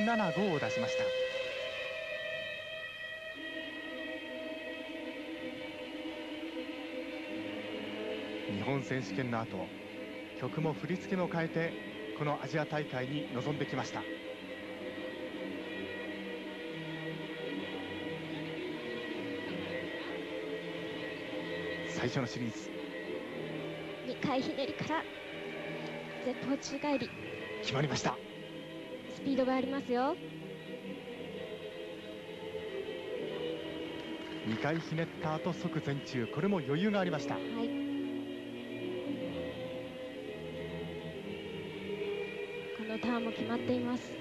675を出しました。日本選手権の後曲も振り付けも変えてこのアジア大会に臨んできました。最初のシリーズ。2回ひねりから前方宙返り。決まりました。スピードがありますよ。2回ひねった後即前宙これも余裕がありました。はい。このターンも決まっています。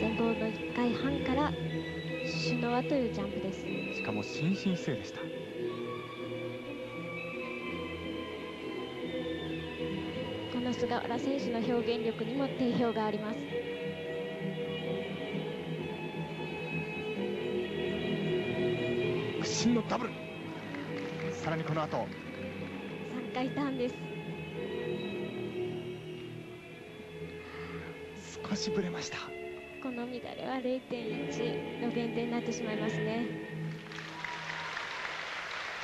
前方の1回半からシュノワというジャンプです。しかも心身姿勢でした。この菅原選手の表現力にも定評があります。屈伸のダブル。さらにこの後。3回ターンです。少しぶれましたこの乱れは0.1の減点になってしまいますね。